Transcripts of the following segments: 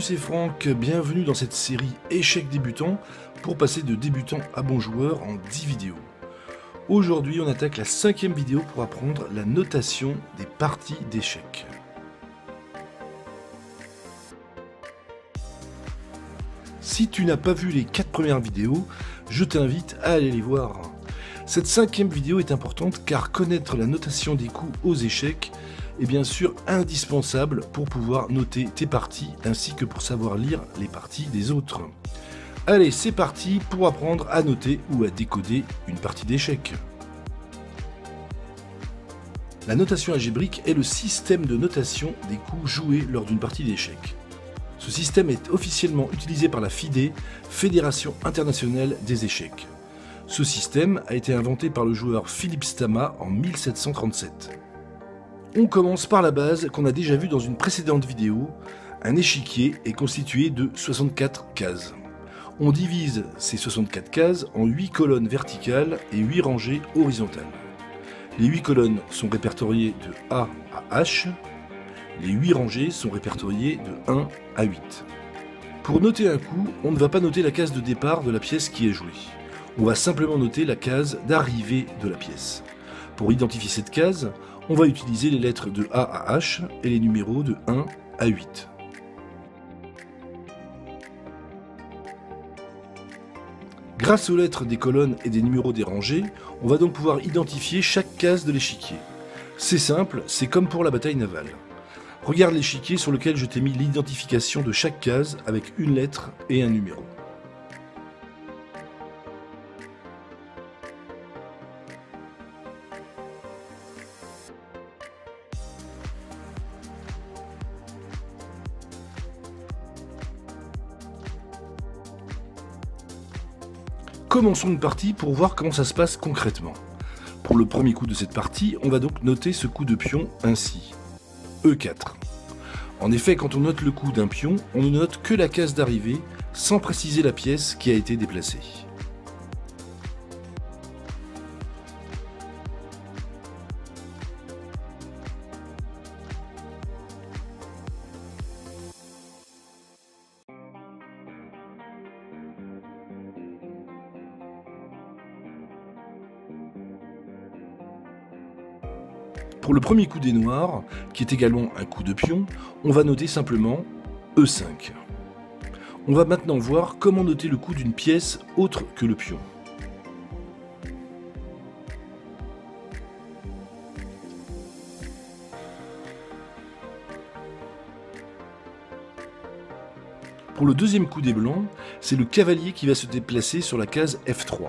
Salut, c'est Franck, bienvenue dans cette série Échecs débutants pour passer de débutant à bon joueur en 10 vidéos. Aujourd'hui, on attaque la cinquième vidéo pour apprendre la notation des parties d'échecs. Si tu n'as pas vu les 4 premières vidéos, je t'invite à aller les voir. Cette cinquième vidéo est importante car connaître la notation des coups aux échecs est bien sûr indispensable pour pouvoir noter tes parties ainsi que pour savoir lire les parties des autres. Allez, c'est parti pour apprendre à noter ou à décoder une partie d'échecs. La notation algébrique est le système de notation des coups joués lors d'une partie d'échecs. Ce système est officiellement utilisé par la FIDE, Fédération internationale des échecs. Ce système a été inventé par le joueur Philippe Stama en 1737. On commence par la base qu'on a déjà vu dans une précédente vidéo. Un échiquier est constitué de 64 cases. On divise ces 64 cases en 8 colonnes verticales et 8 rangées horizontales. Les 8 colonnes sont répertoriées de A à H. Les 8 rangées sont répertoriées de 1 à 8. Pour noter un coup, on ne va pas noter la case de départ de la pièce qui est jouée. On va simplement noter la case d'arrivée de la pièce. Pour identifier cette case, on va utiliser les lettres de A à H et les numéros de 1 à 8. Grâce aux lettres des colonnes et des numéros des rangées, on va donc pouvoir identifier chaque case de l'échiquier. C'est simple, c'est comme pour la bataille navale. Regarde l'échiquier sur lequel je t'ai mis l'identification de chaque case avec une lettre et un numéro. Commençons une partie pour voir comment ça se passe concrètement. Pour le premier coup de cette partie, on va donc noter ce coup de pion ainsi. E4. En effet, quand on note le coup d'un pion, on ne note que la case d'arrivée, sans préciser la pièce qui a été déplacée. Pour le premier coup des noirs, qui est également un coup de pion, on va noter simplement E5. On va maintenant voir comment noter le coup d'une pièce autre que le pion. Pour le deuxième coup des blancs, c'est le cavalier qui va se déplacer sur la case F3.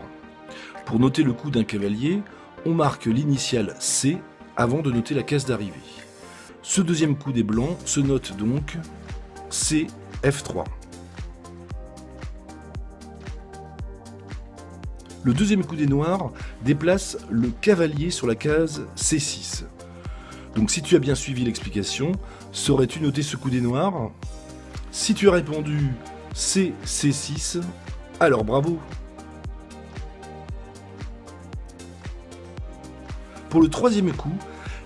Pour noter le coup d'un cavalier, on marque l'initiale C avant de noter la case d'arrivée. Ce deuxième coup des blancs se note donc C F3. Le deuxième coup des noirs déplace le cavalier sur la case C6. Donc si tu as bien suivi l'explication, saurais-tu noter ce coup des noirs? Si tu as répondu C C6, alors bravo Pour le troisième coup,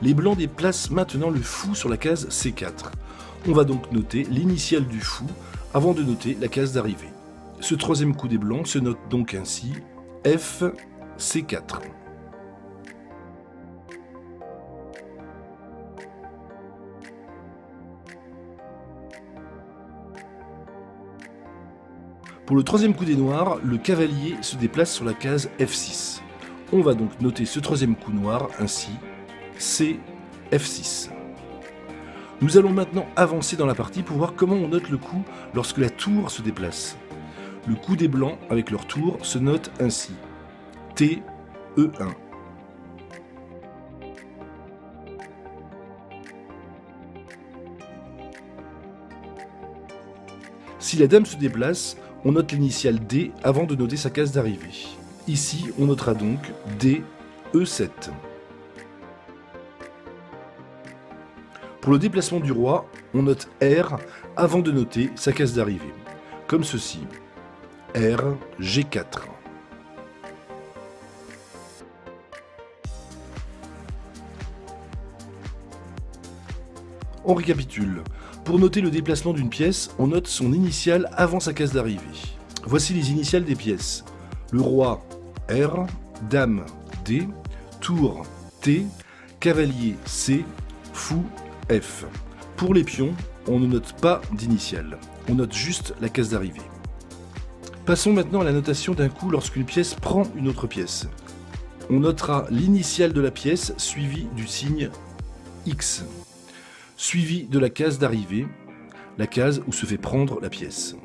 les blancs déplacent maintenant le fou sur la case C4. On va donc noter l'initiale du fou avant de noter la case d'arrivée. Ce troisième coup des blancs se note donc ainsi F C4. Pour le troisième coup des noirs, le cavalier se déplace sur la case F6. On va donc noter ce troisième coup noir ainsi C F6. Nous allons maintenant avancer dans la partie pour voir comment on note le coup lorsque la tour se déplace. Le coup des blancs avec leur tour se note ainsi T E1. Si la dame se déplace, on note l'initiale D avant de noter sa case d'arrivée. Ici, on notera donc D, E7. Pour le déplacement du roi, on note R avant de noter sa case d'arrivée, comme ceci. R, G4. On récapitule. Pour noter le déplacement d'une pièce, on note son initiale avant sa case d'arrivée. Voici les initiales des pièces. Le roi R, dame D, tour T, cavalier C, fou F. Pour les pions, on ne note pas d'initiale, on note juste la case d'arrivée. Passons maintenant à la notation d'un coup lorsqu'une pièce prend une autre pièce. On notera l'initiale de la pièce suivie du signe X suivi de la case d'arrivée, la case où se fait prendre la pièce.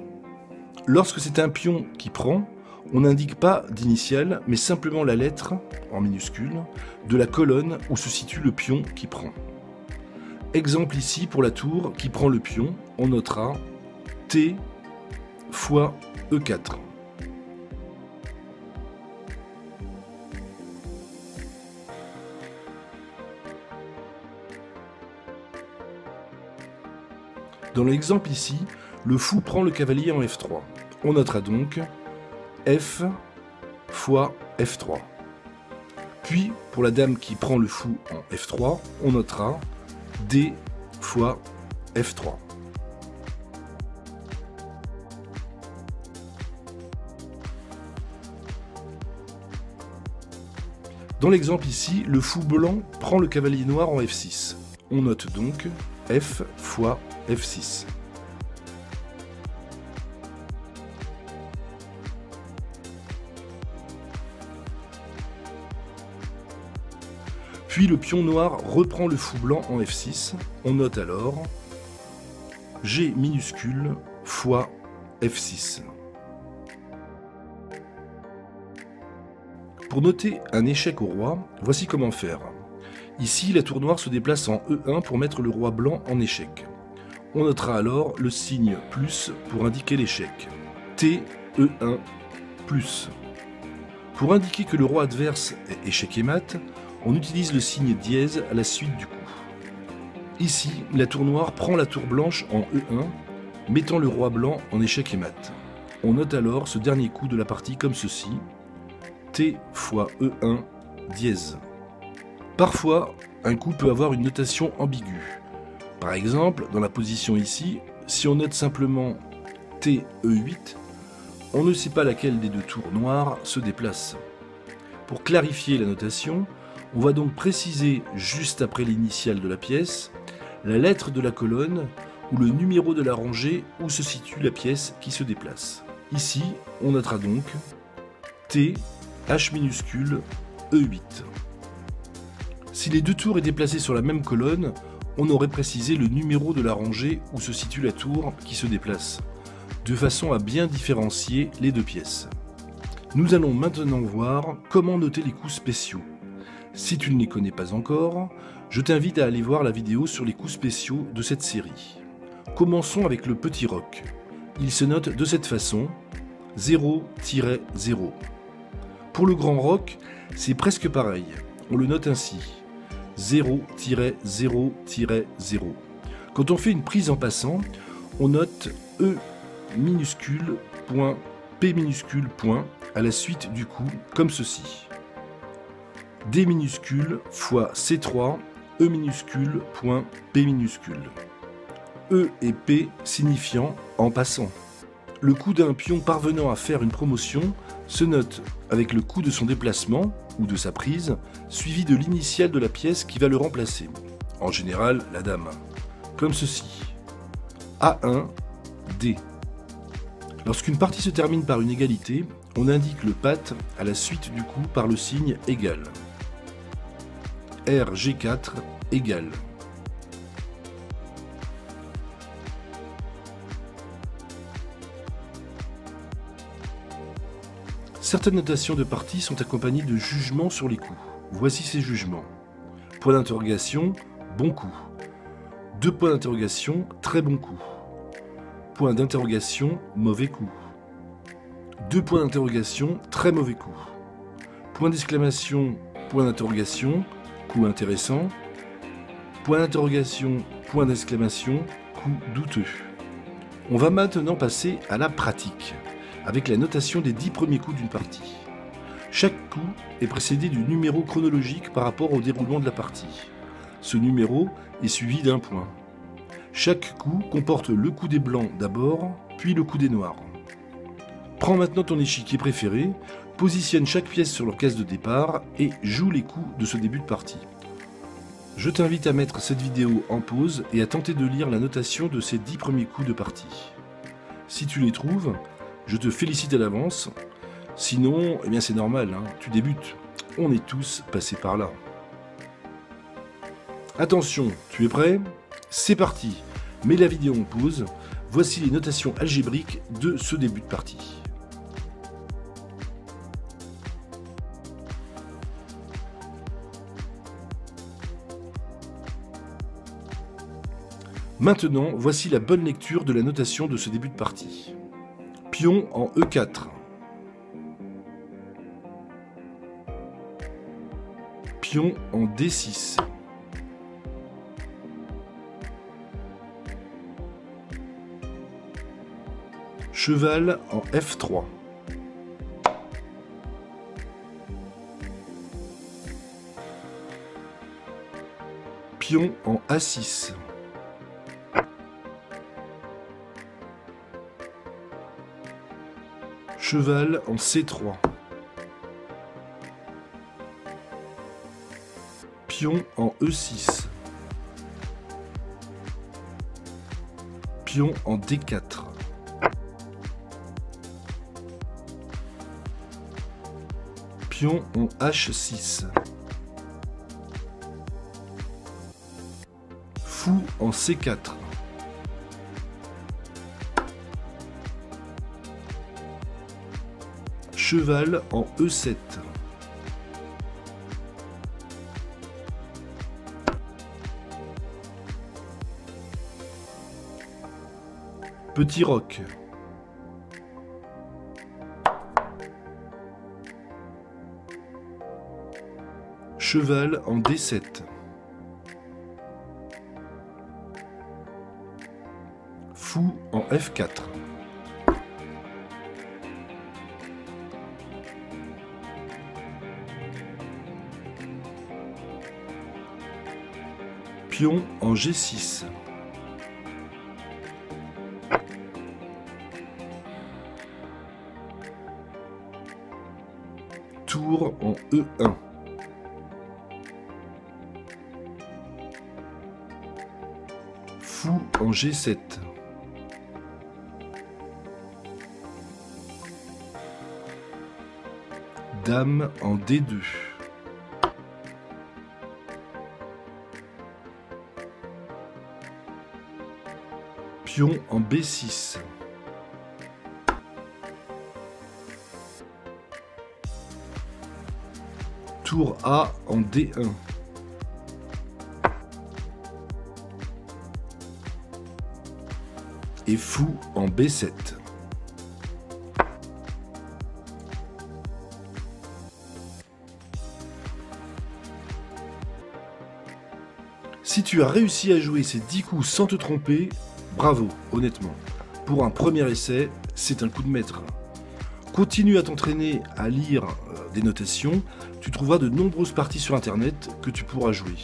Lorsque c'est un pion qui prend, on n'indique pas d'initiale, mais simplement la lettre, en minuscule, de la colonne où se situe le pion qui prend. Exemple ici pour la tour qui prend le pion, on notera T fois E4. Dans l'exemple ici, le fou prend le cavalier en F3. On notera donc F fois F3. Puis, pour la dame qui prend le fou en F3, on notera D fois F3. Dans l'exemple ici, le fou blanc prend le cavalier noir en F6. On note donc F fois F6. Puis le pion noir reprend le fou blanc en F6. On note alors G minuscule fois F6. Pour noter un échec au roi, voici comment faire. Ici, la tour noire se déplace en E1 pour mettre le roi blanc en échec. On notera alors le signe plus pour indiquer l'échec. T, E1, plus. Pour indiquer que le roi adverse est échec et mat, on utilise le signe dièse à la suite du coup. Ici, la tour noire prend la tour blanche en E1, mettant le roi blanc en échec et mat. On note alors ce dernier coup de la partie comme ceci. T fois E1 dièse. Parfois, un coup peut avoir une notation ambiguë. Par exemple, dans la position ici, si on note simplement TE8, on ne sait pas laquelle des deux tours noires se déplace. Pour clarifier la notation, on va donc préciser juste après l'initiale de la pièce la lettre de la colonne ou le numéro de la rangée où se situe la pièce qui se déplace. Ici, on notera donc T, H minuscule, E8. Si les deux tours étaient placées sur la même colonne, on aurait précisé le numéro de la rangée où se situe la tour qui se déplace, de façon à bien différencier les deux pièces. Nous allons maintenant voir comment noter les coups spéciaux. Si tu ne les connais pas encore, je t'invite à aller voir la vidéo sur les coups spéciaux de cette série. Commençons avec le petit roc. Il se note de cette façon 0-0. Pour le grand roc, c'est presque pareil. On le note ainsi 0-0-0. Quand on fait une prise en passant, on note E minuscule P minuscule point à la suite du coup, comme ceci. D minuscule fois C3 E minuscule point P minuscule. E et P signifiant en passant. Le coup d'un pion parvenant à faire une promotion se note avec le coup de son déplacement ou de sa prise, suivi de l'initiale de la pièce qui va le remplacer. En général, la dame. Comme ceci. A1, D. Lorsqu'une partie se termine par une égalité, on indique le pat à la suite du coup par le signe égal. RG4 égal. Certaines notations de parties sont accompagnées de jugements sur les coups. Voici ces jugements. Point d'interrogation, bon coup. Deux points d'interrogation, très bon coup. Point d'interrogation, mauvais coup. Deux points d'interrogation, très mauvais coup. Point d'exclamation, point d'interrogation, coup intéressant. Point d'interrogation, point d'exclamation, coup douteux. On va maintenant passer à la pratique avec la notation des dix premiers coups d'une partie. Chaque coup est précédé du numéro chronologique par rapport au déroulement de la partie. Ce numéro est suivi d'un point. Chaque coup comporte le coup des blancs d'abord, puis le coup des noirs. Prends maintenant ton échiquier préféré, positionne chaque pièce sur leur case de départ et joue les coups de ce début de partie. Je t'invite à mettre cette vidéo en pause et à tenter de lire la notation de ces 10 premiers coups de partie. Si tu les trouves, je te félicite à l'avance. Sinon, eh c'est normal, hein, tu débutes. On est tous passés par là. Attention, tu es prêt? C'est parti Mets la vidéo en pause. Voici les notations algébriques de ce début de partie. Maintenant, voici la bonne lecture de la notation de ce début de partie. Pion en E4. Pion en D6. Cheval en F3. Pion en A6. Cheval en C3. Pion en E6. Pion en D4. Pion en H6. Fou en C4. Cheval en E7. Petit roc. Cheval en D7. Fou en F4. En G6. Tour en E1. Fou en G7. Dame en D2. Pion en B6. Tour A en D1. Et fou en B7. Si tu as réussi à jouer ces 10 coups sans te tromper, Bravo, honnêtement. Pour un premier essai, c'est un coup de maître. Continue à t'entraîner à lire euh, des notations, tu trouveras de nombreuses parties sur internet que tu pourras jouer.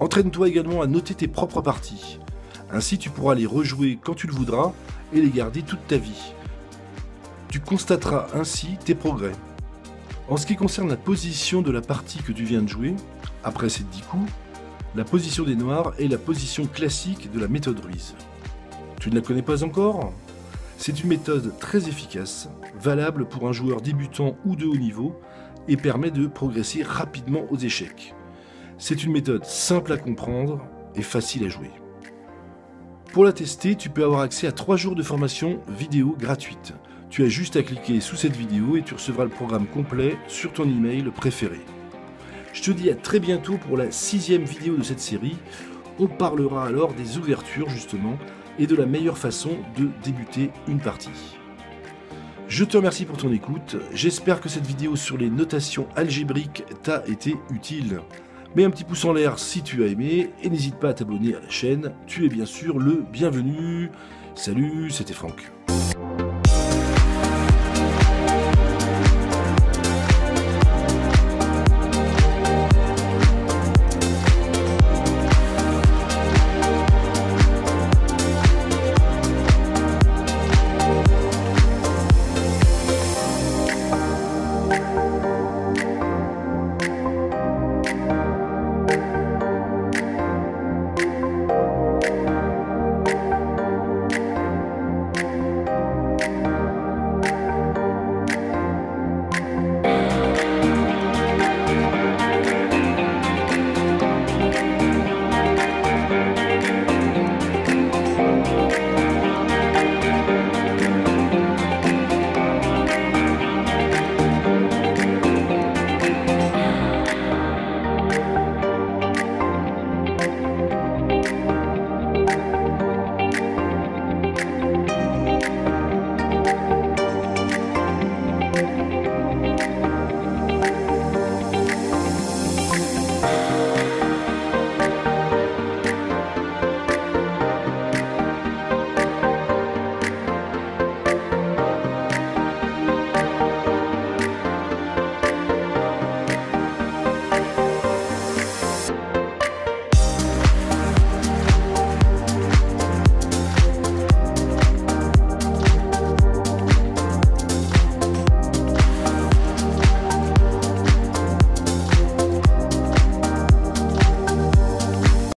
Entraîne-toi également à noter tes propres parties. Ainsi tu pourras les rejouer quand tu le voudras et les garder toute ta vie. Tu constateras ainsi tes progrès. En ce qui concerne la position de la partie que tu viens de jouer, après ces 10 coups, la position des noirs est la position classique de la méthode Ruiz. Tu ne la connais pas encore? C'est une méthode très efficace, valable pour un joueur débutant ou de haut niveau, et permet de progresser rapidement aux échecs. C'est une méthode simple à comprendre et facile à jouer. Pour la tester, tu peux avoir accès à 3 jours de formation vidéo gratuite. Tu as juste à cliquer sous cette vidéo et tu recevras le programme complet sur ton email préféré. Je te dis à très bientôt pour la sixième vidéo de cette série. On parlera alors des ouvertures justement et de la meilleure façon de débuter une partie. Je te remercie pour ton écoute, j'espère que cette vidéo sur les notations algébriques t'a été utile. Mets un petit pouce en l'air si tu as aimé et n'hésite pas à t'abonner à la chaîne, tu es bien sûr le bienvenu. Salut, c'était Franck.